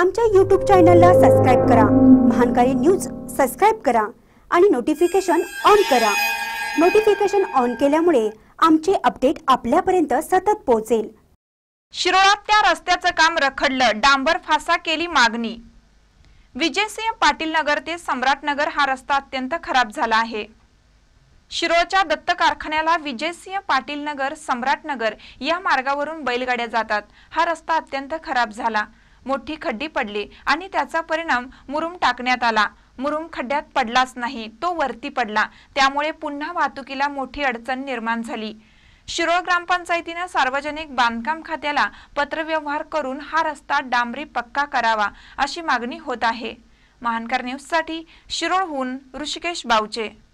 आमच्या यूट्यूब चॅनलला सबस्क्राईब करा. महानकारी न्यूज सबस्क्राईब करा आणि नोटिफिकेशन ऑन करा. नोटिफिकेशन ऑन केल्यामुळे आमचे अपडेट आपल्यापर्यंत सतत पोहोचेल. शिरोळात त्या रस्त्याचं काम रखडलं डांबर फासा केली मागणी. विजयसिंह पाटील नगर ते सम्राटनगर हा रस्ता अत्यंत खराब झाला आहे. शिरोळच्या दत्त कारखान्याला विजयसिंह पाटील नगर सम्राटनगर या मार्गावरून बैलगाड्या जातात. हा रस्ता अत्यंत खराब झाला. मोठी खड्डी पडली आणि त्याचा परिणाम मुरुम टाकण्यात आला. मुरुम खड्ड्यात पडलाच नाही तो वरती पडला. त्यामुळे पुन्हा वाहतुकीला मोठी अडचण निर्माण झाली. शिरोळ ग्रामपंचायतीनं सार्वजनिक बांधकाम खात्याला पत्रव्यवहार करून हा रस्ता डांबरी पक्का करावा अशी मागणी होत आहे. महानकर न्यूजसाठी शिरोळहून ऋषिकेश बावचे.